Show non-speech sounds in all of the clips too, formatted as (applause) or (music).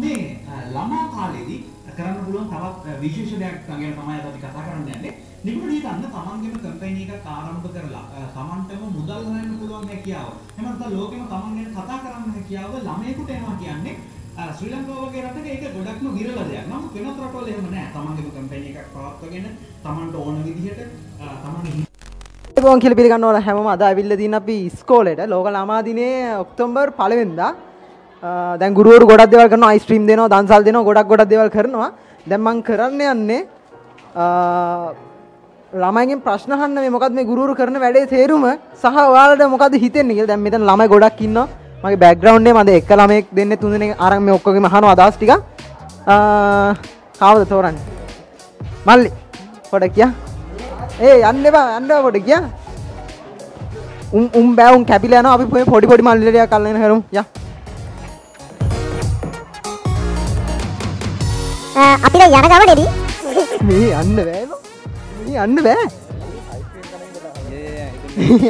මේ අ, ළමා කාලේදී කරන්න පුළුවන් තවත් අ, විශේෂ දෙයක් ගැන තමයි අද අපි කතා කරන්න යන්නේ. නිකුත් හිතන්න තමන්ගේම කම්පැනි එකක් ආරම්භ කරලා අ, තමන්ටම මුදල් හොයන්න පුළුවන් හැකියාව. එහෙම නැත්නම් ලෝකෙම තමන් ගැන කතා කරන්න හැකියාව ළමයෙකුට එනවා කියන්නේ අ, ශ්‍රී ලංකාව වගේ රටක ඒක ගොඩක්ම විරල දෙයක්. නමුත් වෙනත් රටවල එහෙම නැහැ. තමන්ගේම කම්පැනි එකක් පවත්වාගෙන තමන්ට ඕන විදිහට අ, තමන්ගේ ගෝන් කියල පිළිගන්න ඕන හැම අද ඇවිල්ල දින අපි ස්කෝලට ලෝක ලාමාදිනේ ඔක්තොම්බර් පලවෙන්දා දැන් ගුරුවරු ගොඩක් දෙවල් කරන යිස්ට්‍රීම් දෙනවා දන්සල් දෙනවා ගොඩක් ගොඩක් දෙවල් කරනවා. දැම්මං කරන්න යන්නේ ළමයිගෙන් ප්‍රශ්නහන්න මේ මොකද මේ ගුරුවරු කරන වැඩේ තේරුම සහ ඔයාලට මොකද හිතෙන්නේ කියලා. දැන් මෙතන ළමයි ගොඩක් ඉන්නවා. මගේ බෑග්ග්‍රවුන්ඩ් එක මම එක ළමයෙක් දෙන්නේ තුන් දෙනෙක් අරන් මේ ඔක්කොගෙම අහනවා අදහස් ටික. කවුද තෝරන්නේ? මල්ලි පොඩ කියා. ඒ යන්න එපා යන්න එපා පොඩ කියා. උම් උම් බෑ උන් කැපිලා යනවා. අපි පොඩි පොඩි පොඩි මල්ලිලටියක් අල්ලගෙන කරමු යා. අපිට යන ගමනේදී මේ යන්න බෑ. මේ යන්න බෑ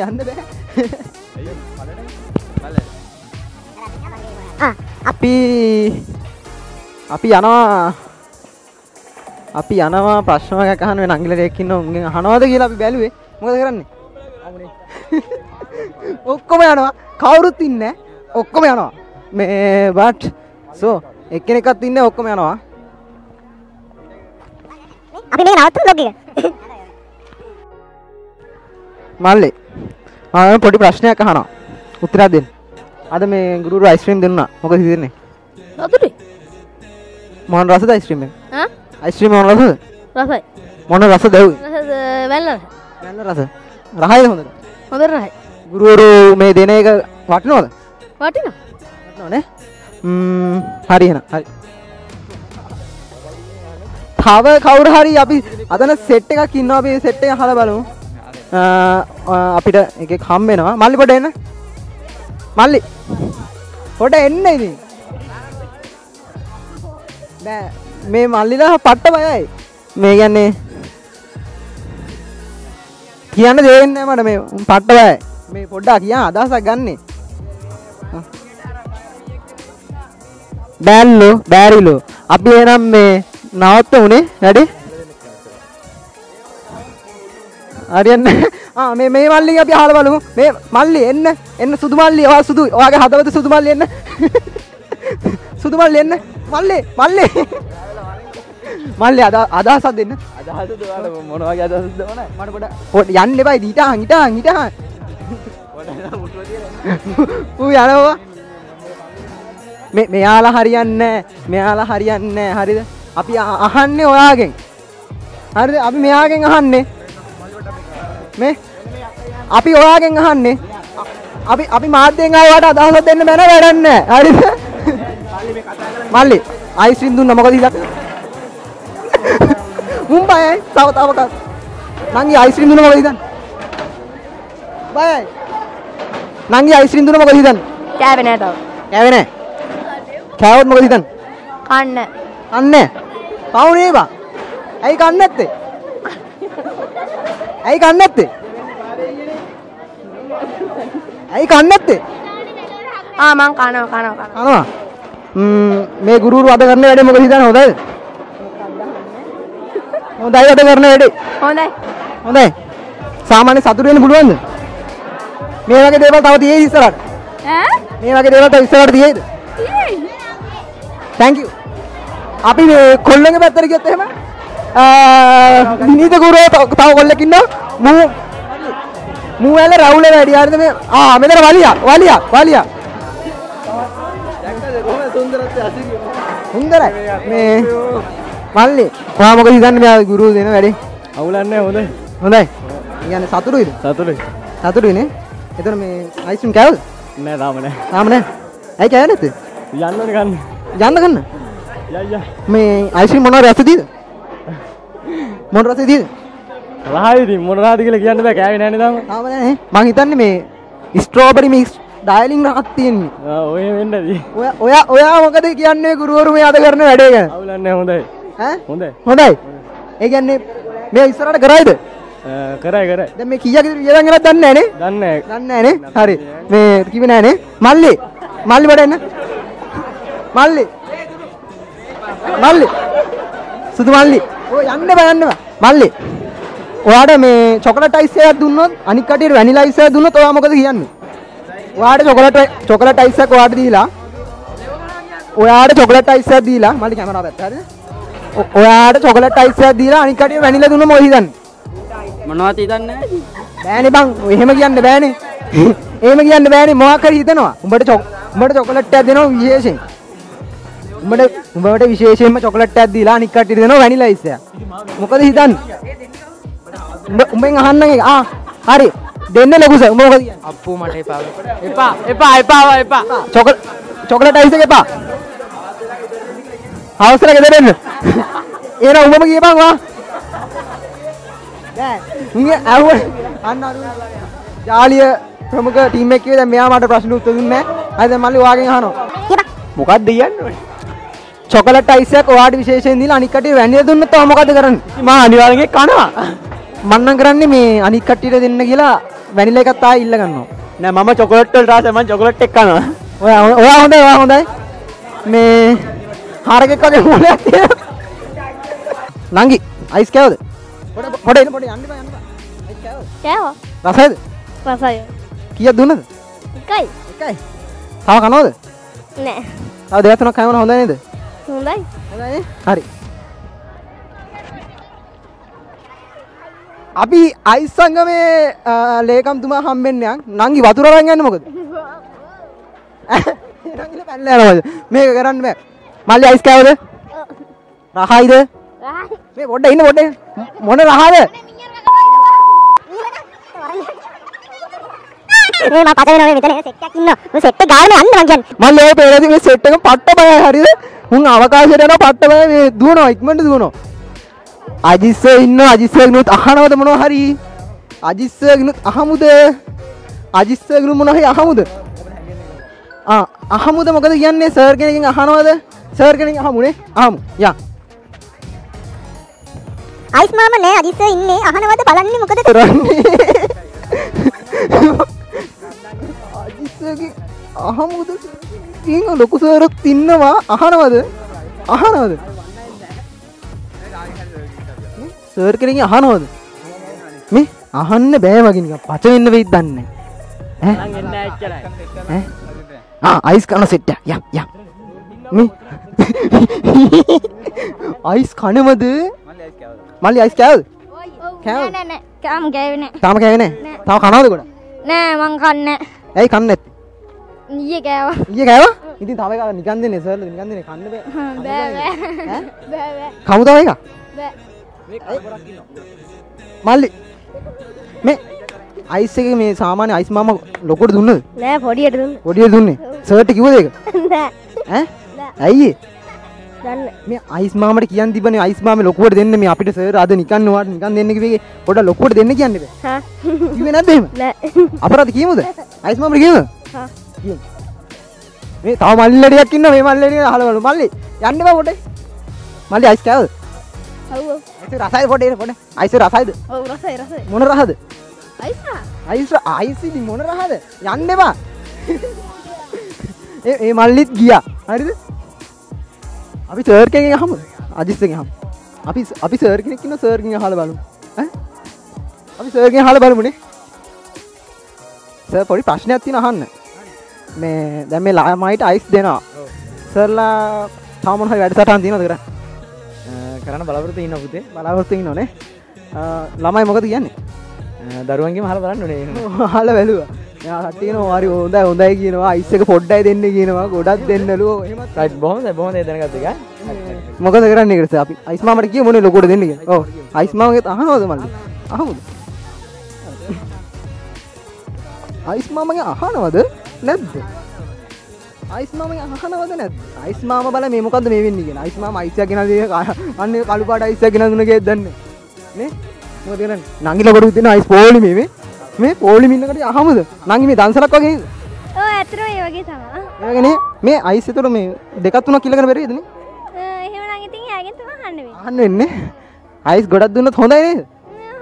යන්න බෑ අපි අපි යනවා අපි යනවා ප්‍රශ්නයක් අහන වෙන අංගලට එක්කින්න උන්ගෙන් අහනවාද කියලා අපි බැලුවේ මොකද කරන්නේ ඔක්කොම යනවා කවුරුත් ඉන්නේ ඔක්කොම යනවා මේ බට් සෝ එක්කෙනෙක්වත් ඉන්නේ ඔක්කොම යනවා අපි මේ නවත්තමු බ්ලොග් එක. මල්ලි මම පොඩි ප්‍රශ්නයක් අහනවා. උත්තරයක් දෙන්න. අද මේ ගුරුවරු අයිස්ක්‍රීම් දුන්නා මොකද හිතෙන්නේ සතුටුයි මොන රසද අයිස්ක්‍රීම් එක ආ? අයිස්ක්‍රීම් මොන රසද? රසයි. මොන රස දෙව්වේ? රස වැල්ල නැල්ල රස රහයිද හොඳට හොඳ රහයි ගුරුවරු මේ දෙන එක වටිනවද? වටිනවා. වටිනවනේ? ම්ම් හරි එහෙනම්. හරි තව කවුරු හරි අපි අතන සෙට් එකක් ඉන්නවා අපි සෙට් එක අහලා බලමු. අපිට එකෙක් හම් වෙනවා මල්ලි පොඩ එන්න. මල්ලි. පොඩ එන්න ඉතින්. නෑ මේ මල්ලිලා පට්ට බයයි මේ කියන්නේ කියන්න දෙන්නේ නැහැ මට මේ පට්ට බයයි මේ පොඩ්ඩක් කියන්න අදහසක් ගන්නෙ. බෑල්ලෝ බෑරිලෝ. අපි එනම් මේ නවත්තමුනේ වැඩේ? හරියන්නේ (laughs) මේ මේ මල්ලි අපි අහලා බලමු. මේ මල්ලි එන්න. එන්න සුදු මල්ලි. ඔයා සුදු ඔයාගේ හදවත සුදු මල්ලි එන්න. (laughs) සුදු මල්ලි එන්න. මල්ලි මල්ලි. (laughs) මල්ලි අද අදහසක් දෙන්න. අදහස දුවාට මොනවගේ අදහසද ඕන මට පොඩ පොඩ යන්න එපා. ඊටහන් ඊටහන් ඊටහන් ඌ යනවා. මේ මෙයාලා හරියන්නේ. මෙයාලා හරියන්නේ. හරිද අපි අහන්නේ ඔයාගෙන්. හරිද? අපි මෙයාගෙන් අහන්නේ. මේ? අපි ඔයාගෙන් අහන්නේ. අපි අපි මාධ්‍යයෙන් ආවට අදහසක් දෙන්න බෑ නෑ වැඩක් නැහැ හරිද? මල්ලි අයිස්ක්‍රීම් දුන්න මොකද ඉතින් උන් බයයි තව තව කක් නංගි අයිස්ක්‍රීම් දුන්න මොකද ඉතින් බයයි නංගි අයිස්ක්‍රීම් දුන්න මොකද ඉතින් කෑවේ නෑ තව. කෑවේ නෑ. කෑවොත් මොකද ඉතින් කන්න. අන්නේ පවුනේ බා ඇයි කන්නේ නැත්තේ? ඇයි කන්නේ නැත්තේ? ඇයි කන්නේ නැත්තේ? ආ මං කනවා කනවා කනවා. මේ ගුරුවරු අද කරන වැඩේ මොකද හිතන්නේ? හොඳයිද? හොඳයි අද කරන වැඩේ. හොඳයි. හොඳයි. සාමාන්‍ය සතුට වෙන්න පුළුවන්ද? මේ වගේ දේවල් තව තියෙයි ඉස්සරහට? ඈ? මේ වගේ දේවල් තව ඉස්සරහට තියෙයිද? thank you අපි මේ කොල්ලගේ පැත්තට ගියොත් එහෙම විනීත ගුරුවෝ තව තව කොල්ලෙක් ඉන්නවා. මූ මූ ඇල රවුල වැඩි. හරිද මේ? ආ මෙතන වලියා වලියා වලියා. හොඳයි මේ මල්ලි. ඔයා මොකද හිතන්නේ මෙයා ගුරු දෙන වැඩේ? අවුලන්නේ හොඳ හොඳයි. කියන්නේ සතුටුයිද? සතුටයි. සතුටුයිනේ. එතන මේ අයිස්ක්‍රීම් කෑවද? නෑ තාම නෑ. තාම නෑ. ඇයි කෑවේ නැත්තේ? යන්නන ගන්න යන්න ගන්න මේ අයිස්ක්‍රීම් මොනවද රසදීද මොන රසදීද රහයිති මොනරාද කියලා කියන්න බෑ කෑවේ නෑනේ තාම තාම නෑ මං හිතන්නේ මේ ස්ට්‍රෝබරි මික්ස් ඩයලින් රහක් තියෙන්නේ ආ, ඔය වෙන්නදී ඔයා ඔයා ඔයා මොකද කියන්නේ ගුරුවරු මේ අද කරන වැඩේ ගැන අවුලන්නේ හොඳයි ඈ හොඳයි හොඳයි ඒ කියන්නේ මේ ඉස්සරහට කරයිද කරයි කරයි දැන් මේ කීයක් වියදම් කරනවද දන්නේ නැහනේ දන්නේ දන්නේ නැහනේ හරි මේ කිව්වේ නැහනේ මල්ලි මල්ලි බඩ එන්න මල්ලි මල්ලි. සුදු මල්ලි. ඔය යන්න බෑ යන්න බෑ. මල්ලි. ඔයාට මේ චොකලට් අයිස් එකක් දුන්නොත් අනික් කටියට වැනිලා අයිස් එකක් දුන්නොත් ඔයා මොකද කියන්නේ? ඔයාට චොකලට් චොකලට් අයිස් එකක් ඔයාට දීලා ඔයාට චොකලට් අයිස් එකක් දීලා මල්ලි කැමරාව පැත්ත හරිද? ඔයාට චොකලට් අයිස් එකක් දීලා අනික් කටියට වැනිලා දුන්නොත් මොකද හිතන්නේ? මොනවද හිතන්නේ? බෑනේ බං එහෙම කියන්න බෑනේ. (laughs) එහෙම කියන්න බෑනේ. මොකක් හරි හිතනවා. උඹට චොක් උඹට චොකලට් එකක් දෙනවා විශේෂයෙන් උඹට උඹට විශේෂයෙන්ම චොකලට් එකක් දීලා අනික් කට්ටියට දෙනවා වැනිලා අයිස් එකක්. මොකද හිතන්නේ? උඹ උඹෙන් අහන්න එක. ආ හරි. දෙන්න ලොකු සර්. උඹ මොකද කියන්නේ? අප්පු මට එපා. එපා එපා එපා එපා. චොකල චොකලට් අයිස් එක එපා. හවසට ගෙදර එන්න එහෙනම් උඹම කියපන් වා. නෑ. උන්ගේ ඇහුව අන්න ජාලිය ප්‍රමුඛ ටීම් එකේ දැන් මෙයා මට ප්‍රශ්න උත්තර දුන්නේ නෑ. හරි දැන් මල්ලි ඔයාගෙන් අහනවා. මොකක්ද කියන්නේ චොකලට් අයිස් එකක් ඔයාට විශේෂයෙන් දීලා අනික් කටියට වැනිලා දුන්නොත් තව මොකද කරන්නේ? මා අනිවාර්යෙන් කනවා. මම නම් කරන්නේ මේ අනික් කට්ටියට දෙන්න කියලා වැනිලා එකක් තායි ඉල්ල ගන්නවා. නෑ මම චොකලට් වලට ආසයි මම චොකලට් එක කනවා. ඔයා ඔයා හොඳයි ඔයා හොඳයි. මේ හාරකෙක් වගේ මොලයක් තියෙනවා නංගි අයිස් කෑවද? පොඩ පොඩ එන්න පොඩ යන්න බෑ යන්න බෑ. අයිස් කෑවද? කෑවා. රසයිද? රසය. කීයක් දුන්නද? එකයි. එකයි. තව කනවද? නෑ. තව දෙයක් තුනක් කෑම හොඳ නේද හොඳයි. හරි. අපි අයිස් සංගමේ ලේකම්තුමා හම්බෙන්නේ නංගි වතුර අරන් යන්නේ මොකද? (laughs) නංගිලා පැනලා යනවාද මේක කරන්න බෑ. මල්ලි අයිස් කෑවද? රහයිද? මේ පොඩ්ඩ ඉන්න පොඩ්ඩ. මොන රහද මේ මම පත වෙනවා මෙතන සෙට් එකක් ඉන්නවා. මම සෙට් එක ගාගෙන යන්න මං කියන්නේ. මල්ලි ඔය පෙරදී මේ සෙට් එක පට්ට බයයි හරිද? මුන් අවකාශයට යනවා පට්ට බය මේ දුවනවා ඉක්මනට දුවනවා. අජිස්ස ඉන්න අජිස්සගෙනුත් අහනවද මොනවා හරි? අජිස්සගෙනුත් අහමුද? අජිස්සගෙනු මොනවා හරි අහමුද? ආ අහමුද මොකද කියන්නේ? සර් කෙනකින් අහනවද? සර් කෙනකින් අහමුනේ? අහමු. යා. අයිස් මාම නෑ අදිස්ස ඉන්නේ. අහනවද බලන්නේ මොකද? කරන්නේ අජිස්සගෙන් අහමුද? ලොකු සරත් ඉන්නවා. අහනවද? අහනවද? සර් කෙනකින් අහනවද? මේ අහන්න බෑ වගේ නිකන් පච වෙන්න වෙයිද දන්නේ ඈ? එන්න එච්චරයි. ඈ? ආ අයිස් කන සෙට් එක. යා යා. මේ (laughs) අයිස් කනවද? මල්ලි අයිස් කෑවද? කෑවද? නෑ නෑ කාම කෑවේ නෑ. තාම කෑවේ නෑ? තාම කනවද? ගොඩ නෑ මං කන්නේ ඇයි කන්නේ නැත්තේ ඊයේ කෑවා ඊයේ කෑවා ඉතින් තව එකක් නිකන් දෙන්නේ සර්ල නිකන් දෙන්නේ කන්න බෑ. බෑ බෑ. ඈ? බෑ බෑ. කමු තව එකක්? බෑ. මල්ලි. මේ අයිස් එකේ මේ සාමාන්‍ය අයිස් මාම ලොකුට දුන්නද? නෑ පොඩියට දුන්න. පොඩියට දුන්නේ. සර්ට කිව්වද ඒක? නෑ. ඈ? ඇයි මේ අයිස් මාමට කියන් තිබනේ අයිස් මාම ලොකුවට දෙන්න මේ අපිට සර් අද නිකන් ඔයාලට නිකන් දෙන්න කිව්වේ පොඩ ලොකුවට දෙන්න කියන්නේ බෑ. හා. කිව්වේ නැද්ද එහෙම? නෑ. අපරාධ කියමුද අයිස් මාමට කියමු හා කියමු මේ තව මල්ලිලඩියක් ඉන්න මේ මල්ලිලඩිය අහලවලු මල්ලි යන්න බා පොඩේ. මල්ලි අයිස් කෑවද ඔව් අයිස් රසයිද පොඩේ පොඩේ. අයිස් රසයිද? ඔව් රසයි රසයි. මොන රහද අයිසා අයිස් අයිස් ඉතින් මොන රහද යන්න එපා. (laughs) ඒ ඒ මල්ලිත් ගියා. හරිද? අපි සර් කෙනෙක්ගෙන් අහමු. අජිස්ගෙන් අහමු. අපි අපි සර් කෙනෙක් ඉන්න සර් කෙනෙක් අහලා බලමු. ඈ? අපි සර් කෙනෙක් අහලා බලමුනේ. සර් පොඩි ප්‍රශ්නයක් තියෙනවා අහන්න මේ දැන් මේ ළමයිට අයිස් දෙනවා. සර්ලා තාම මොන හරි වැඩසටහන් තියෙනවද කරන්නේ? කරන්න බලාපොරොත්තු ඉන්න පුතේ. බලාපොරොත්තු ඉන්නෝනේ. ළමයි මොකද කියන්නේ? දරුවන්ගේ මහල බලන්න නේ හල වැලුව හටින වාරි හොඳයි හොඳයි කියනවා. අයිස්සක පොඩ්ඩයි දෙන්න කියනවා ගොඩක් දෙන්නලු. රයිට් බොහොම බොහොම දැනගත්ත එක? මොකද කරන්න එකස අපි අයිස්මාමට කිය මොන ලොකොට දෙන්න ඕ අයිස්මාමගේ අහනවද මල්ල? අහමුද? (laughs) අයිස්මාමගේ අහනවද නැද්ද? අයිස්මාමගේ අහනවද නැත් අයිස්මාම බල මේ මොකද මේ වෙන්නේ කියන අයිස්මාම අයිසය ගෙන අන්න කළු පාට අයිසය ගෙන දුනගේ දන්නේ නේ? මොකද කරන්නේ? නංගිල කොට දෙන අයිස් පොලි මේ. මේ පොලි මින්නකට අහමුද? නංගි මේ දන්සලක් වගේ ඔව් ඇත්තටම ඒ වගේ තමයි. ඒගනේ මේ අයිස් එතකොට මේ දෙකක් තුනක් කිල්ලගෙන බැරිද නේ? එහෙම නම් ඉතින් යාගෙන් තමයි අහන්න වෙන්නේ. අහන්න වෙන්නේ අයිස් ගොඩක් දුන්නත් හොඳයි නේද?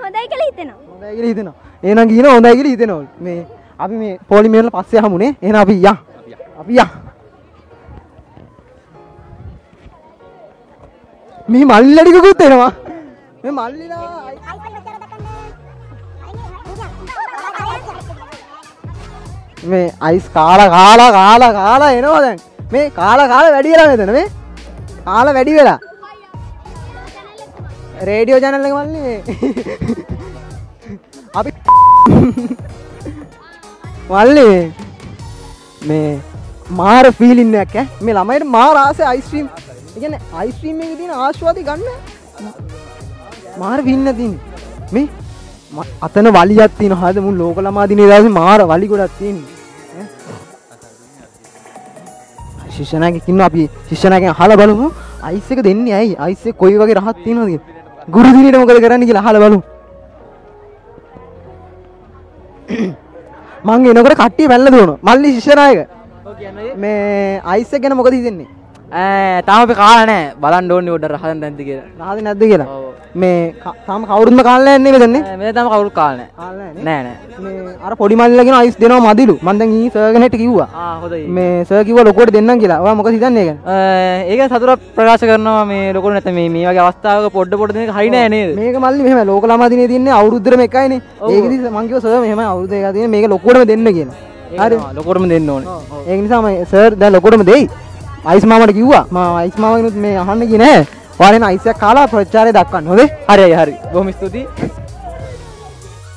හොඳයි කියලා හිතෙනවා. හොඳයි කියලා හිතෙනවා. එහෙනම් ගින හොඳයි කියලා හිතෙනවා. මේ අපි මේ පොලිමේ වල පස්සේ අහමුනේ එහෙනම් අපි යා. අපි යා. මේ මල්ලඩිකුත් එනවා. මේ මල්ලිලා මේ අයිස් කාලා කාලා කාලා කාලා එනවා දැන්. මේ කාලා කාලා වැඩි වෙලා මෙතන මේ කාලා වැඩි වෙලා. රේඩියෝ channel එක මල්ලි මේ. (laughs) අපි මල්ලි මේ මේ මාර ෆීලින් එකක් ඈ. මේ ළමයිට මාර ආසේ අයිස්ක්‍රීම් ඒ කියන්නේ අයිස්ක්‍රීම් එකේ තියෙන ආස්වාදي ගන්න. මාර වින්න තියෙන්නේ මේ ම- අතන වලියක් තියෙන හරිද? මුන් ලෝක ළමා දිනේ දවසේ මාර වලි ගොඩක් තියෙන්නේ ඈ. ශිෂ්‍යනාගෙන් ඉන්න අපි ශිෂ්‍යනාගෙන් අහලා බලමු. අයිස් එක දෙන්නේ ඇයි? අයිස් එක කොයි වගේ රහක් තියෙනවද? කියලා ගුරු දිනේට මොකද කරන්න කියලා අහලා බලමු. මං එනකොට කට්ටිය වැල්ල දුවනවා. මල්ලි ශිෂ්‍යනායක. මේ අයිස් ගැන මොකද හිතෙන්නේ? තාම අපි කාලා නෑ. බලන්න ඕනේ උඩ රහදන් නැද්ද කියලා. රහද නැද්ද කියලා මේ තාම කවුරුත්ම කාලේ නැහැ නේද මෙතන්නේ මේ තාම කවුරුත් කාලා කාලේ නෑ නෑ? මේ අර පොඩි මල්ලගෙන අයිස් දෙනවා මදිලු. මං දැන් ඊ සර් කෙනෙක්ට කිව්වා. ආ හොඳයි. මේ සර් කිව්වා ලොකුවට දෙන්නම් කියලා. ඔයා මොකද හිතන්නේ ඒක? ඒක සතුරක් ප්‍රකාශ කරනවා මේ ලොකුට නැත්නම් මේ මේ වගේ අවස්ථාවක පොඩ්ඩ පොඩ්ඩ දෙනක හරි නෑ නේද? මේක මල්ලි මෙහෙම ලෝක ළමා දිනේ තියන්නේ අවුරුද්දටම එකයිනේ ඒකෙදි මං කිව්වා සර් මෙහෙම අවුරුද්ද එකක් තියෙන මේක ලොකුවටම දෙන්න කියලා. හරි. ලොකටම දෙන්න ඕනේ. ඒක නිසා මම සර් දැන් ලොකුවටම දෙයි. අයිස් මාමට කිව්වා. මම අයිස් මාමගෙනුත් මේ අහන්න ගියේ නෑ ඔයාලා එන අයිස් එකක් කාලා ප්‍රචාරය දක්වන්න. හොඳේ? හරි හරි. බොහොම ස්තුතියි.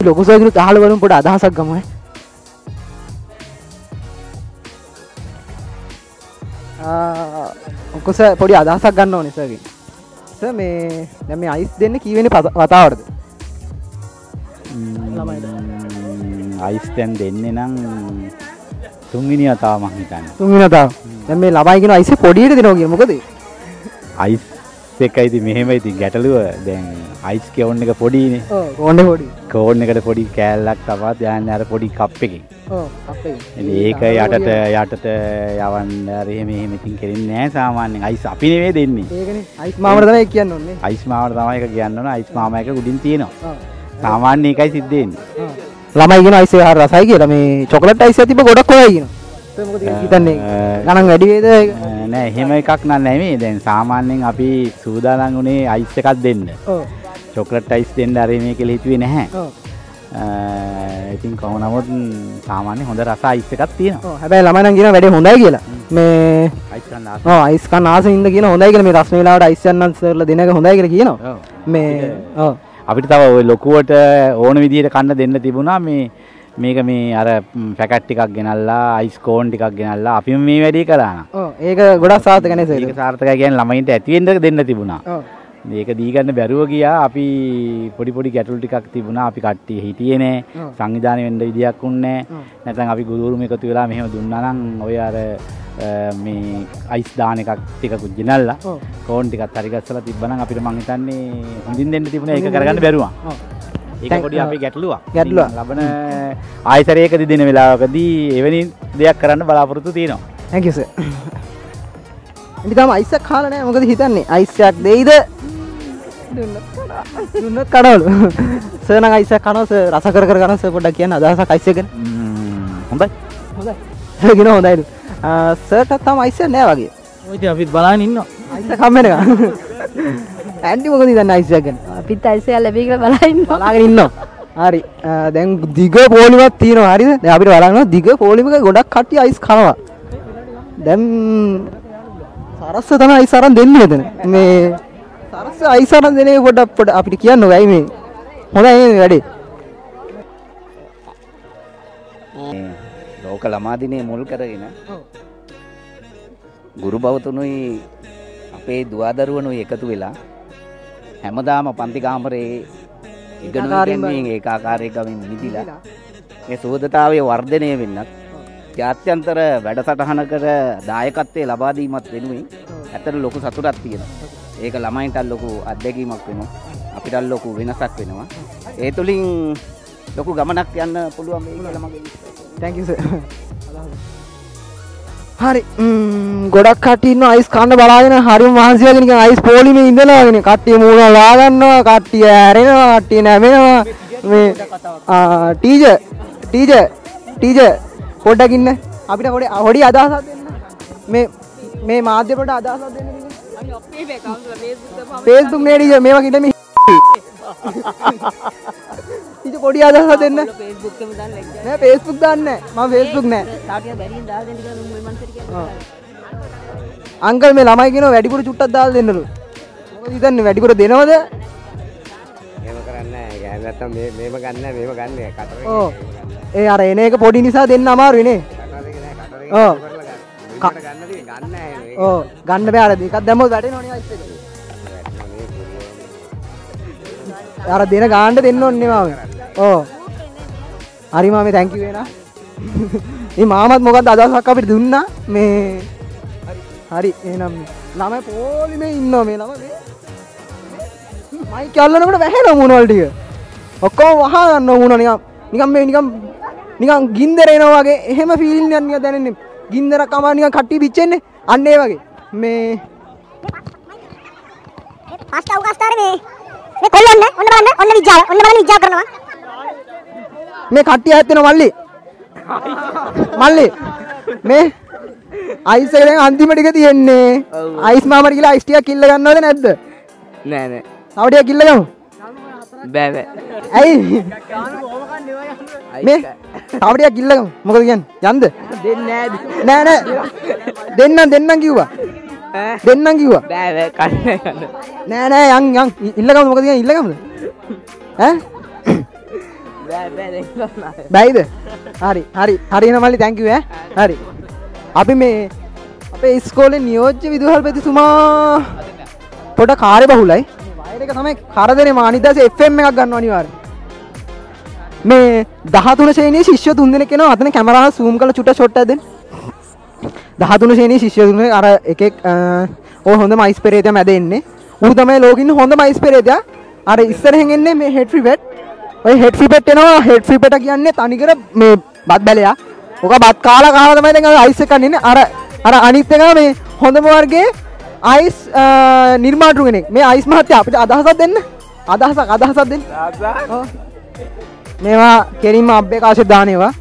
ලොකු සර්ගෙනුත් අහලා බලමු පොඩි අදහසක් ගමු ඈ. ආ ඔක්කො සර් පොඩි අදහසක් ගන්න ඕනේ සර්ගෙන්. සර් මේ දැන් මේ අයිස් දෙන්න කීවෙනි වතාවටද? අයිස් තැන් දෙන්නේ නම් මං තුන්වෙනි වතාව. දැන් මේ ළමයි කියන අයිස් පොඩියට කියන මොකද? අයිස් එකයිති මෙහෙම ඉති ගැටලුව? දැන් අයිස් කෙවන්න එක පොඩිනේ ඔව් ඕනේ පොඩි. කෝඩ් එකට පොඩි කෑල්ලක් තවත් යන්න අර පොඩි කප් ඉතින් ඒක යටට යටට යවන්න එහෙම ඉතින් කෙරෙන්නේ නැහැ සාමාන්‍යයෙන්. අයිස් අපි නෙවෙයි දෙන්නේ. ඒකනේ. අයිස් මාමට තමයි ඒක කියන්න අයිස් මාවට තමයි ඒක කියන්න ඕන. අයිස් මාමා එක උඩින් තියෙනවා. සාමාන්‍ය එකයි සිද්ධ වෙන්නේ. ඔව්. ළමයි කියන අයිස් හරි රසයි කියලා. මේ චොකලට් අයිස් තිබ්බ ගොඩක් මොකද හිතන්නේ. ගණන් වැඩි වේද? ඒක? අ, නෑ එහෙම එකක් නෑ නෙමෙයි දැන් සාමාන්‍යයෙන් අපි සූදානම් උනේ අයිස් එකක් දෙන්න. ඔව්. චොකලට් අයිස් දෙන්න අර මේ කියලා හිතුවේ නැහැ. ඔව්. ඉතින් කොහොම නමුත් සාමාන්‍ය හොඳ රස අයිස් එකක් තියෙනවා. ඔව් හැබැයි ළමයි නම් කියන වැඩේ හොඳයි කියලා. මේ අයිස් ගන්න ආස. ඔව් අයිස් කන්න ආසෙන් ඉඳ කියන හොඳයි කියලා. මේ රස්නේ වෙලාවට අයිස් යන්නන් සර්ලා දෙන එක හොඳයි කියලා කියනවා. මේ ඔව්. අපිට තව ඔය ලොකුවට ඕන විදිහට කන්න දෙන්න තිබුණා මේ මේක මේ අර පැකට් ටිකක් ගෙනල්ලා අයිස් කෝන් ටිකක් ගෙනල්ලා අපි මේ වැඩේ ඔව් ඒක ගොඩක් සාර්ථක නේ සර් ඒක සාර්ථකයි කියන්නේ ළමයින්ට ඇති වෙන්න දෙන්න තිබුණා. ඔව්. මේක දී ගන්න බැරුව ගියා අපි පොඩි පොඩි ගැටලු ටිකක් තිබුණා අපි කට්ටිය හිටියේ නෑ. සංවිධානය වෙන්න විදියක් උන්නේ නැත්නම් අපි ගුරුවරුම එකතු වෙලා මෙහෙම දුන්නා නම් ඔය අර මේ අයිස් දාන එකක් ටිකකුත් ගෙනල්ලා කෝන් ටිකක් හරි ගස්සලා තිබ්බනම් අපිට මං හිතන්නේ හොඳින් දෙන්න තිබුණා. ඒක කරගන්න බැරුවා ඔව් ඒක Thank- පොඩි අපේ ගැටලුවක්. ඉතින් ලබන ආයතරයකදී දෙන වෙලාවකදී එවැනි දෙයක් කරන්න බලාපොරොත්තු තියෙනවා. Thank you sir. ඉතින් තාම අයිස් එකක් කාලා නැහැ මොකද හිතන්නේ? අයිස් එකක් දෙයිද? දුන්නත් කඩවලු සර් නම් අයිස් එකක් කනවා. සර් රස කර කර කනවා සර් පොඩ්ඩක් කියන්න අදහසක් අයිස් එක ගැන ම්ම්, හොඳයි. හොඳයි. සර් කියන හොඳයිලු. සර්ටත් තාම අයිස් නැහැ වගේ. ඔය ඉතින් අපිත් බලන් ඉන්නවා. අයිස් එක කම්මෙන එක ඇන්ටි මොකද හිතන්නේ අයිස් එකක් ගැන අපිත් අයිසය ලැබී කියලා බලන්න බලාගෙන ඉන්නවා. හරි. දැන් දිග පෝලිමක් තියෙනවා. හරිද? දැන් අපිට බලන්න දිග පෝලිමක ගොඩක් කට්ටිය අයිස් කනවා. දැන් සරස්ස තමයි අයිස් අරන් දෙන්නේ මෙතන. මේ සරස්ස අයිස් අරන් දෙන එක පොඩ්ඩක් පොඩ අපිට කියන්න ඕයි මේ? හොඳයි මේ වැඩේ. ලෝක ළමාදිනය මුල් කරගෙන ගුරු බවතුනුයි අපේ දුවාදරුවනුයි එකතු වෙලා හැමදාම පන්ති කාමරේ ඉගෙනුවෙන් ඒකාකාරය ගමින් මිදිලා. මේ සුහදතාවය වර්ධනය වෙන්නත් ජාත්‍යන්තර වැඩසටහනකට දායකත්වය ලබාදීමත් වෙනුවෙන් ඇතට ලොකු සතුටක් තියෙනවා. ඒක ළමයින්ටත් ලොකු අත්දැකීමක් වෙනවා. අපිටත් ලොකු වෙනසක් වෙනවා. ඒ තුළින් ලොකු ගමනක් යන්න පුළුවන් මේ කියලා (laughs) හරි ගොඩක් කට්ටිය ඉන්නවා අයිස් කන්න බලාගෙන. හරිම මහන්සි වෙගෙන නිකන් අයිස් පොලිමේ ඉඳලාගෙන. කට්ටිය මූණ ලා ගන්නවා කට්ටිය ඇරෙනවා කට්ටිය නැමෙනවා. මේ ආ ටීචර් ටීචර් ටීචර් පොඩ්ඩක් ඉන්න. අපිට පොඩි අදහසක් දෙන්න. මේ මේ මාධ්‍ය පොඩ අදහසක් දෙන්න ෆේස්බුක් නේඩිය මේවා කිටම (laughs) (laughs) පොඩි අදහස දෙන්න. නෑ ෆේස්බුක් දන්න ම ෆේස්බුක් නෑ. අංකල් මේ ළමයි කියෙන වැඩිපුර චුට්ටක් දාල් දෙන්නලු. ඉතන්න වැඩිපුර දෙනවද? එහෙම කරන්න ගෑනත්තම් මේම ගන්න මේම ගන්න කට ඕ. ඒ අර එන එක පොඩි නිසා දෙන්න අමාරුනේ ඕ. ගන්න. ඕ. ගන්න බෑර දෙකක් දැම වැඩ නොන අර දෙන ගාන්ඩ දෙන්න ඔන්නෙමාව ඕ හරිම මේ තැංකි වෙන ඒ මාමත් මොකද අදසක් අපිට දුන්න? මේ හරි එනම් ළමයි පෝලිම ඉන්න මේ ළම මයි කල්ලනකට වැහෙන මුණවල්ටිය ඔක්කෝ වහගන්න මුණ නිකම් නිකම් මේ නිකම් නිකම් ගින්දරේනවා වගේ. එහෙම ෆිල්ම් යන්න දැනෙන්නේ. ගින්දර කමා නිකන් කට්ටි පිච්චෙන්නේ. අන්න ඒ වගේ. මේ පස්ට අවකාශතාර මේ මේ කොල්ලොන්න ඔන්න බලන්න. ඔන්න විද්‍යාව ඔන්න බලන්න විද්‍යාව කරනවා. මේ කට්ටිය ඇත්තෙන මල්ලි. මල්ලි මේ අයිස් එක දැන් අන්තිම ටික තියෙන්නේ. අයිස් මාමට කියලා අයිස් ටිකක් කිල්ල ගන්නවද නැද්ද? නෑ නෑ. තව ටිකක් කිල්ල ගමු. බෑ බෑ. ඇයි? මේ තව ටිකක් කිල්ල ගමු. මොකද කියන්නේ? යන්ද? දෙන්නේ නෑ නෑ. දෙන්නම් දෙන්නම් කිව්වා. දෙන්නම් කිව්වා. බෑ බෑ. කන්න කන්න. නෑ නෑ. යන් යන්. ඉල්ල ගමු. මොකද කියන්නේ? ඉල්ල ගමුද? ඈ බැයිද? හරි හරි හරින මල්ලි තැංකිව හරි. අපි මේ අපේ ඉස්කෝලෙන් නියෝජ්‍ය විදුහල්පතිතුමා පොට කාරය බහුලයි. වයක තමයි කරදන මානිදස එෆම් එකක් ගන්න අනිවාර මේ දහතුන ශේනී ශිෂ්‍ය තුන්දෙන කෙන අතන කැමරහ සූම් කල චුට ෂොට්ටද දහතුන ශේනී ශිෂ්‍යතුන අර එකෙක් ඕ හොඳ මයිස් පෙරේත මැදෙන්නේ ඌ තමයි ලෝකින් හොඳ මයිස් පෙරේද අර ඉස්සරහෙගෙන්නේ මේ හෙට්‍රි වෙට් ඔය හෙට් ෆිපෙට්ටෙනවා හෙට් ෆිපට කියන්නේ තනිකර මේ බත් බැලයා. ඕක බත් කාලා කාලා තමයි දැන් අයිස් එක කන්නේ අර අර අනිත් එක මේ හොඳම වර්ගයේ අයිස් නිර්මාතෘ කෙනෙක්. මේ අයිස් මහත්තයා අපිට අදහසක් දෙන්න? අදහසක් අදහසක් දෙන්න. මේවා කෙලින්ම අභ්‍යකාශ දානේවා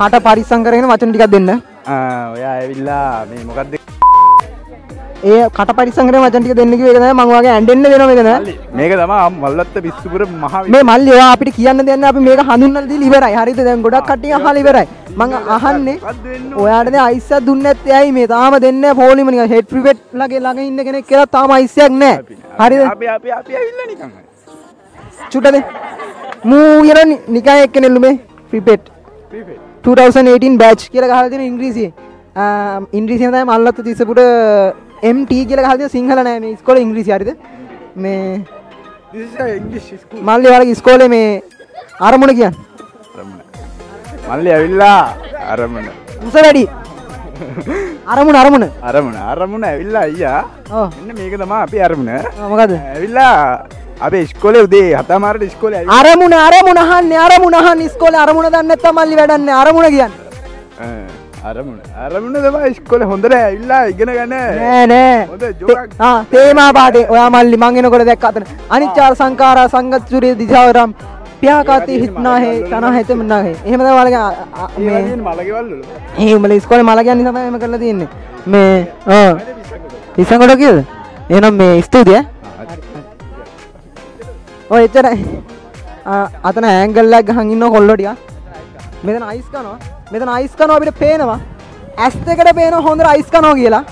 කට පරිස්සම් කරගෙන වචන ටිකක් දෙන්න. ඔයා ඇවිල්ලා මේ මොකක්ද ඒ කට පරිස්සම් කරගෙන වචන ටික දෙන්න කිව්ව එක තමයි මම ඔයාගේ ඇඬෙන්න දෙනවා මේක නෑ තමා මල්ලත්ත පිස්සුපුර මහ මේ මල්ලි අපිට කියන්න දෙන්න අපි මේක හඳුන්වලා දීලා ඉවරයි. හරිද? දැන් ගොඩක් කට්ටිය අහලා ඉවරයි. මං අහන්නේ ඔයාට දැන් අයිස් එකක් දුන්නේ නැත්තේ ඇයි මේ? තාම දෙන්නේ නැහැ පොලිම නිකන් හෙඩ් ෆ්‍රිපෙට් ලගේ ළඟ ඉන්න කෙනෙක් කියලා තාම අයිස් එකක් නැහැ. හරිද? අපි අපි අපි ඇවිල්ලා නිකන් චුටද? මූ යන නිකන් එක්කෙනෙල්ලු මේ ෆ්‍රිපෙට් 2018 බෑච් කියලා ගහලා තියෙන ඉංග්‍රීසියෙන්. ඉංග්‍රීසියෙන් තමයි මල්ලත් MT කියලා තියෙන සිංහල නෑ මේ ඉස්කෝලේ ඉංග්‍රීසි හරිද? මේ මල්ලි වලගේ ඉස්කෝලේ මේ අරමුණ කියන්නේ. මල්ලි ඇවිල්ලා. අරමුණ. උස වැඩි. අරමුණ අරමුණ. අරමුණ අරමුණ ඇවිල්ලා අයියා. එන්න මේක තමා අපි අරමුණ. මොකද ඇවිල්ලා අපේ ස්කොලේ උදේ හතමාරට ස්කොල අරමුණ අරමුණ අහන්නේ අරමුණ අහන්න. ඉස්කෝලේ අරමුණ දන්නේ නැත්නම් මල්ලි වැඩන්නේ අරමුණ කියන්නේ අරමුණ. අරමුණ තමයි ස්කොල හොඳට ඇවිල්ලා ඉගෙන ගන්න. නෑ නෑ. හොඳ ජෝකක් ආ තේමා පාඩේ ඔයා මල්ලි මං එනකොට දැක්ක අතන. අනිච්චාර සංකාරා සංගච්ඡුරේ දිශාවරම් ප්‍යාකාති හිටනාහේ තනහෙත මනාහේ එහෙම තමයි ඔයාලගේ ආ, ආ, මේ මලගෙවල්ලු ඒ උඹලා ඉස්කෝලේ මල කියන්නේ තමයි එහෙම කරලා තියෙන්නේ. මේ ඉස්සඟට කියද? එහෙනම් මේ ස්තුතියි. ඔය එච්චරයි. අතන ඇංගල් එකක් ගහන් ඉන්න කොල්ලෝ ටික මෙතන අයිස් කනවා මෙතන අයිස් කනවා අපිට පේනවා. ඇස් දෙකට පේනවා හොඳට අයිස් කනවා කියලා.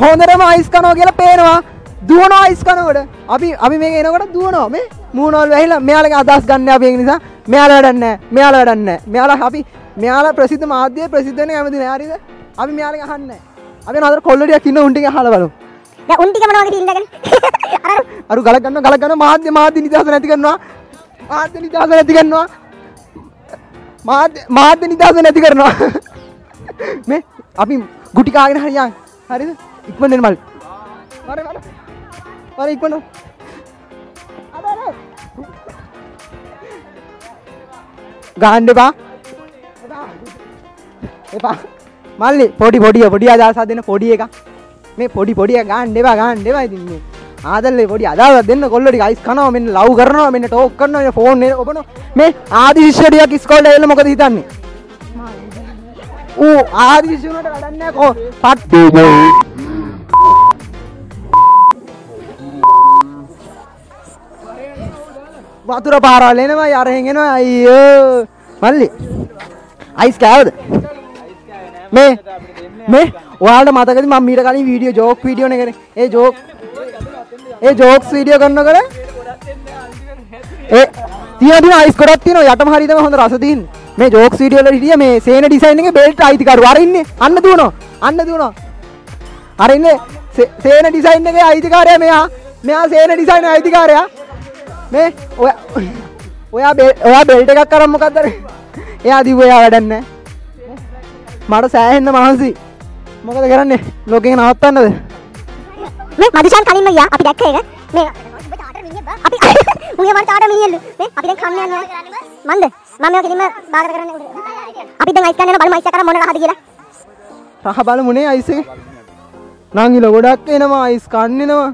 හොඳටම අයිස් කනවා කියලා පේනවා. දුවනවා අයිස් කනකොට අපි අපි මේක එනකොට දුවනවා. මේ මූණවල වැහිලා මෙයාලගේ අදහස් ගන්න අපි ඒක නිසා. මෙයාලා වැඩක් නැහැ. මෙයාලා වැඩක් නැහැ. මෙයාලා අපි මෙයාලා ප්‍රසිද්ධ මාධ්‍ය ප්‍රසිද්ධ වෙන කැමති නෑ. හරිද? අපි මෙයාලගේ අහන්නේ අපි නතර කොල්ලෝ ටිකක් ඉන්න උන් ටික අහලා බලමු. දැන් උන් ටික මොනවද ඉල්ලගෙන අර අරු ගල ගන්න ගල ගන්න මාධ්‍ය මාධ්‍ය නිදහස නැති කරනවා. මාධ්‍ය නිදහස නැති කරනවා මාධ්‍ය මාධ්‍ය නිදහස නැති කරනවා. මේ අපි ගුටි කාගෙන හරියන් හරිද? ඉක්මනට එන්න මල්. වර වර. වර ඉක්මනට අර අර. ගහන්න එපා. එපා. මල්ලි පොඩි පොඩිය පොඩි අදහසක් දෙන්න පොඩි එකක්. මේ පොඩි පොඩිය ගන්න එපා ගන්න එපා ඉතින් මේ. ආදල්ලේ පොඩි අදාව දෙන්න කොල්ලට අයිස් කනවා මෙන්න ලව් කරනවා මෙන්න ටෝක් කරනවා ෆෝන් ඔබන. මේ ආදි ශිෂ්‍යටියක් ඉස්කෝලට එල මොකද හිතන්නේ? ඌ ආදි ශිෂ්‍යුනට වැඩන්නේ කෝ පත් වතුර පාරවල් එනවා යරහෙන් එනවා අයියෝ. මල්ලි අයිස් කෑවද? මේ මේ ඔයාලට මතකද මම මීට කලින් වීඩියෝ ජෝක් වීඩියෝ එකනේ ඒ ජෝක් ඒ ජෝක්ස් වීඩියෝ කරනකොට? ඒ තියෙන තියෙන අයිස් ගොඩක් තියෙනවා. යටම හරියටම හොඳ රස තියෙන මේ ජෝක්ස් වීඩියෝ වල හිටිය මේ සේන ඩිසයින් එකේ බෙල්ට් අයිතිකාරු අර ඉන්නේ. අන්න දුවනවා. අන්න දුවනවා. අර ඉන්නේ සේ- සේන ඩිසයින් එකේ අයිතිකාරයා මෙයා. මෙයා සේන ඩිසයින් අයිතිකාරයා. මේ ඔයා ඔයා බෙ- ඔයා බෙල්ට් එකක් කරන් මොකද්ද අර? එයා දිව්ව එයා වැඩක් නැහැ. මට සෑහෙන්න මහන්සි. මොකද කරන්නේ? ලෝකෙක නවත්තන්නද? මේ මදුෂාන් කලින්ම ගියා. අපි දැක්ක එක මේ අපි උගේ මට ආඩ මිනිහෙල්ලු. මේ අපි දැන් කන්න යනවා. මන්ද? මම මේක කිලිම බාගර කරන්නේ අපි දැන් අයිස් කන්න යනවා. බලමු අයිස් කරා මොන රහද කියලා. රහ බලමුනේ අයිස් එක. නංගිල ගොඩක් එනවා අයිස් කන්නනවා.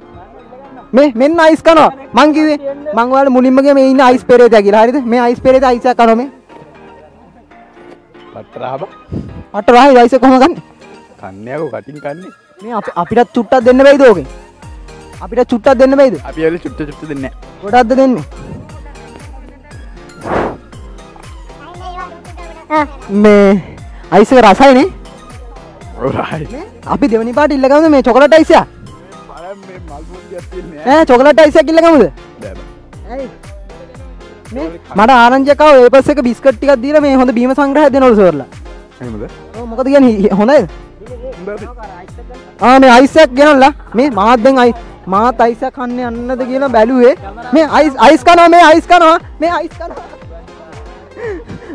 මේ මෙන්න අයිස් කනවා. මං කිව්වේ මං ඔයාලට මුලින්ම කිව්වේ මේ ඉන්න අයිස් පෙරේතයා කියලා. හරිද? මේ අයිස් පෙරේත අයිස් කනවා මේ. පට්ටරාබ අට රහයි අයිස් එක කොහොම ගන්නේ කන්නයකෝ කටින් කන්නේ මේ අපි අපිටත් චුට්ටක් දෙන්න බැයිද ඕකෙන් අපිට චුට්ටක් දෙන්න බැයිද? අපි ඇල චුට්ට චුට්ට දෙන්න ගොඩක්ද දෙන්නේ? මේ අයිස් එක රසයිනේ අපි දෙවනි පාට ඉල්ලගමු මේ චොකලට් අයිස් එක? ඈ චොකලට් අයිස් එකක් ඉල්ලගමුද ඇයි? මේ මට ආරංචියකව ඒපස් එක බිස්කට් ටිකක් දීලා මේ හොඳ බීම සංග්‍රහයක් දෙනවලු සර්ලා. මොකද කියන්නේ? හොඳයිද ආ මේ අයිස් එකක් ගෙනල්ලා. මේ මාත් දැන් අයි මාත් අයිස් එකක් කන්න යන්නද කියලා බැලුවේ. මේ අයිස් අයිස් කනවා මේ අයිස් කනවා. මේ අයිස් කනවා.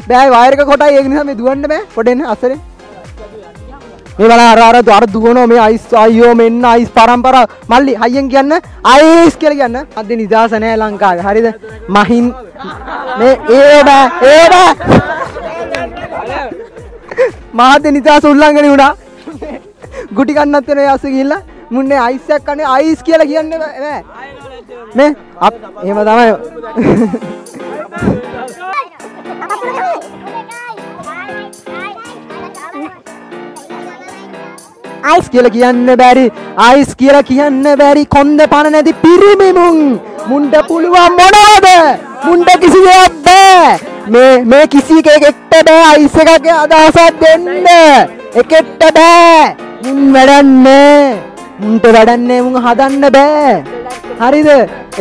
බෑ වයර් එක කොටයි. ඒක නිසා මේ දුවන්න බෑ. පොඩ එන්න අස්සරේ මේ බලන්න අර අර අර දුවනවා මේ අයිස් අයියෝ මෙන්න අයිස් පරම්පරාව. මල්ලි හයියෙන් කියන්න අයිස් කියලා කියන්න. අද නිදාස නැහැ ලංකාවේ. හරිද? මහින්. මේ ඒ බෑ ඒ බෑ. මාත් නිදාස උල්ලංඝනය වුණා. ගුටි කන්නත් වෙන යස්ස ගිහිල්ලා. මුන්නේ අයිස් එකක් කන්නේ අයිස් කියලා කියන්නේ බෑ මේ අප් එහෙම තමයි. අයිස් කියලා කියන්න බැරි අයිස් කියලා කියන්න බැරි කොන්ද පණ නැති පිරිමිමුන්. මුන්ට පුළුවන් මොනවද? මුන්ට කිසි දෙයක් බෑ. මේ මේ කිසි කෙනෙක්ට බෑ අයිස් එකක අදහසක් දෙන්න. එකෙක්ට බෑ. මුන් වැඩන්නේ. මුන්ට වැඩන්නේ මුන් හදන්න බෑ. හරිද?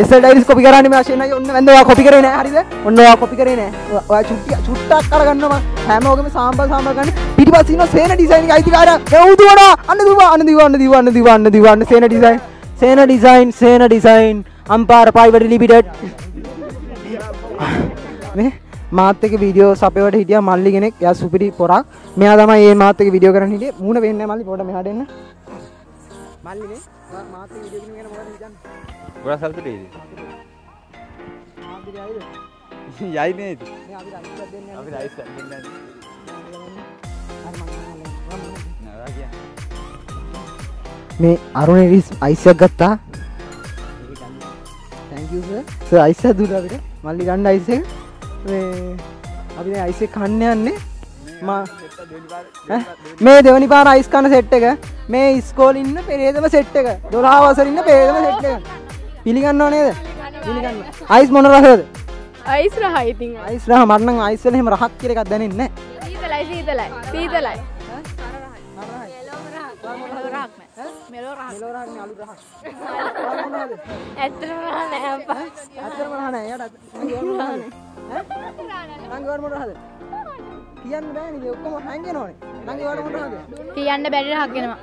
එසඩයිස් කොපි කරන්නේ මේ වශයෙන්. ඔන්න වැන්ද ඔයා කොපි කරේ නෑ. හරිද? ඔන්න ඔයා කොපි කරේ නෑ. ඔයා- ඔයා චුට්ටි චුට්ටක් අරගන්නවා. හැමෝගෙම සාම්බල් සාම්බල් ගන්න. පිටිපස්ස ඉන්න සේන ඩිසයින් එක අයිතිකාරයා ඒ උදුවනවා අන්න දුවා අන්න දිවා අන්න දිවා අන්න දිවා අන්න දිවා අන්න Sena design Sena design Sena design Ampara private limited මේ මාත් එක්ක වීඩියෝ සපේවට හිටියා මල්ලි කෙනෙක්. එයා සුපිරි පොරක්. මෙයා තමයි මේ මාත් එක්ක වීඩියෝ කරන්න හිටියේ. මූණ වෙන්නේ මල්ලි. පොඩ මෙහාට එන්න මල්ලි නේ. ඔයා මාත් එක්ක වීඩියෝ කරන ගැන මොකද හිතන්නේ? ගොඩ සල්තුටේද මාත් එක්ක ආයිද (laughs) යයි නේද මේ අපි රයිස් එකක් දෙන්න අපි රයිස් දෙන්න හරි මම මේ අරුණ රිස් අයිසයක් ගත්තා. යු අයිස් අපිට. මල්ලි ගන්න අයිස් එක. මේ අපි දැන් අයිස් එක කන්න යන්නේ. මා දෙවනි පාර අයිස් කන සෙට් එක. මේ ඉස්කෝලේ ඉන්න පෙරේදම සෙට් එක. 12 වසරේ ඉන්න පෙරේදම සෙට් එක. පිළිගන්නව නේද? පිළිගන්න අයිස් මොන රසද අයිස් රහයි ඉතින් අයිස් රහ. මට නම් අයිස් වල එහෙම රහක් කියලා එකක් දැනෙන්නේ නැහැ. සීතලයි සීතලයි. සීතලයි. මෙලෝ රහක් මෙලෝ රහක් නේ අලු රහක්. ඇත්තටම රහ නෑ අප්පා ඇත්තටම රහ නෑ. එයාට නංගි වල රහද නංගි වල මොන රහද කියන්න බෑනේ මේ ඔක්කොම හැංගෙනවනේ. නංගි වල මොන රහද කියන්න බැරි රහක් වෙනවා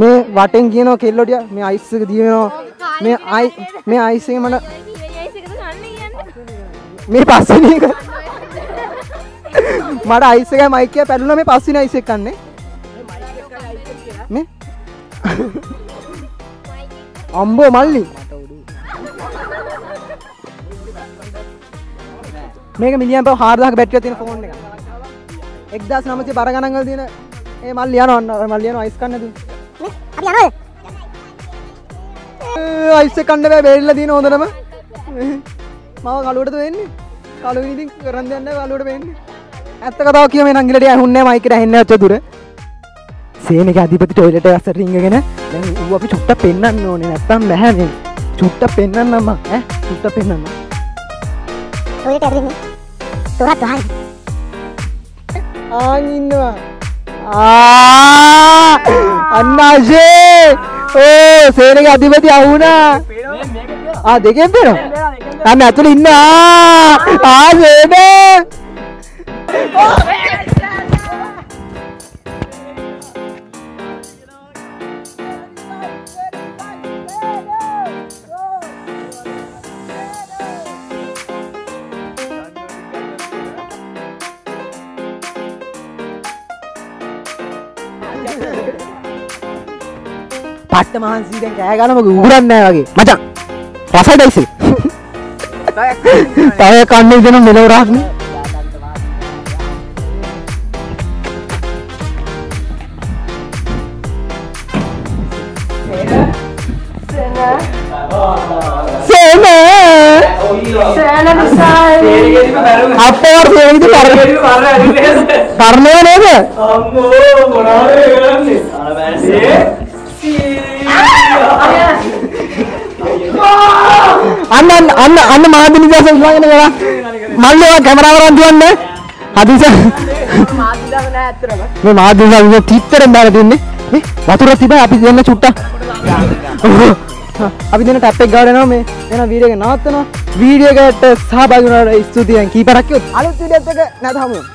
මේ වටෙන් කියනවා කෙල්ලෝ ටික මේ අයිස් එක දිනනවා මේ අයි මේ අයිස් එක මට මේ පස්වෙනි එක මට අයිස් එකයි මයික් එකයි පැටලුණා මේ පස්වෙනි අයිස් එක කන්නේ? මේ අම්බෝ මල්ලි මේක මිලියන් පව 4000ක බැටරියක් තියෙන ෆෝන් එක. 1900 බර ගණන් වල තියෙන ඒ මල්ලි යනවා අන්න. මල්ලි යනවා අයිස් කන්න දුන්න. මේ අපි යනවද අයිස් එක කන්න බෑ බේරිලා තියෙන හොඳටම. මම කලුවටද වෙන්නේ. කලුවෙන් ඉතින් කරන් දෙන්න කලුවට වෙන්නේ. ඇත්ත කතාව කියව මේ නංගිලට ඇහුන්නේ මයික් එකට ඇහෙන්නේ නැච්ච දුර සේනක අධිපති ටොයිලට අසට රිංගගෙන දැන් ඌ අපි චුට්ට පෙන්න්න ඕනේ නැත්තම් බැහැ මේ. චුට්ට පෙන්න්නම්ම ඈ? චුට්ට පෙන්න්න ටොයිලට් ඇතුලේ ඉන්නේ. තොරත් වහන්න. ආන් ඉන්නවා ආ අන්නාශේ ඕ සේනක අධිපති අහුණා ආ දෙකෙන් පේනවා අන්න ඇතුළේ ඉන්න ආ ආ සේන පට්ට මහන්සීකෙන් කෑ ගනම උගුරන්නේ නැහැ වගේ. මචං රසයිදයිසි තව කන්නේ දෙන මෙලවරක්නේ සේන. අපේ සේනද පරණේ. නේද අන්න අන්න අන්න අන්න මාධ්‍ය නිදහස ඉල්ලගෙන ගලා මල්ලේ කැමරාවරන් දුවන්න හදිස මේ මාධ්‍ය නිදහස තිත්තරෙන් දාලා තින්නේ මේ වතුර තිබා අපි දෙන්න චුට්ටක්. අපි දෙන්න ටැප් එක ගාලා යනවා මේ. එන වීඩියෝ එක නවත්තනවා. වීඩියෝ එකට සහභාගී වුණාට ස්තුතියි. කීපරක් කිව්වොත්. අලුත් වීඩියෝත් එක නැත හමුවෙමු